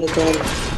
see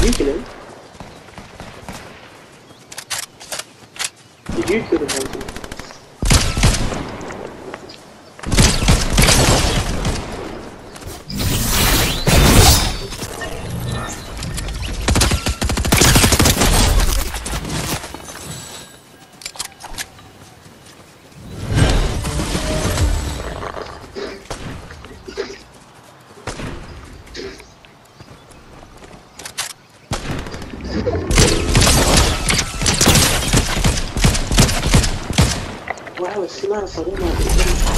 Did you kill him? Did you kill him? 我还有十万，手里面。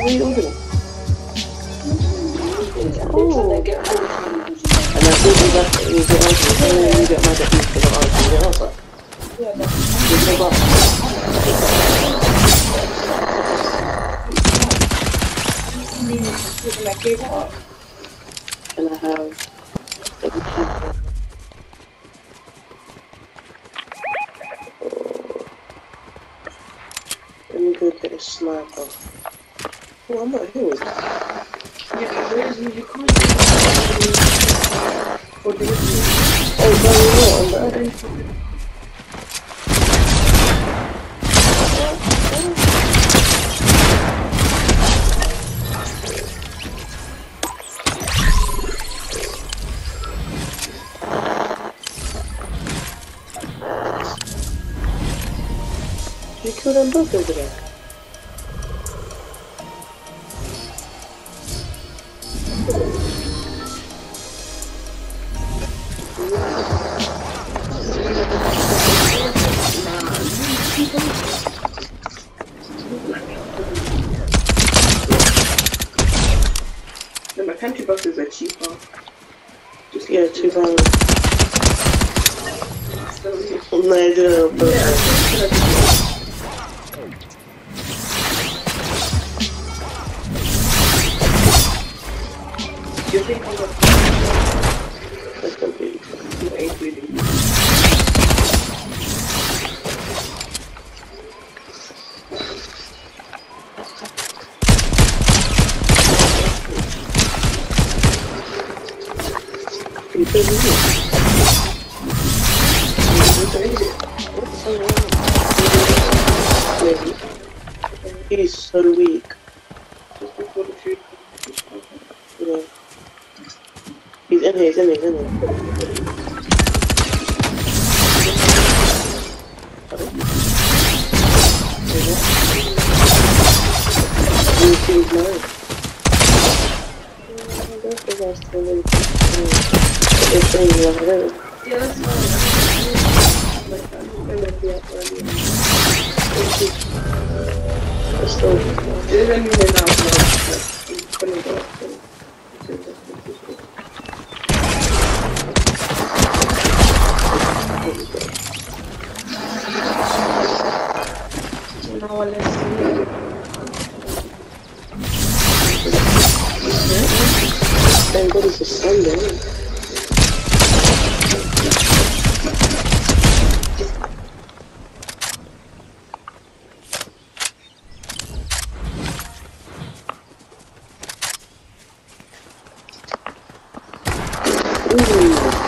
Doing? Oh. And I think you you get answer. You get mad at me because I'm the answer. You give. And I have. Let me go get a sniper. Oh, I'm not here with that. Oh, no, no, I'm not. You killed them both over there. Boxes are cheaper. Just Yeah, two No, I didn't. But you think I'm gonna that's completely. He's so weak. He's in here, he's in here, he's in here. Thank God it's a Sunday. Ooh.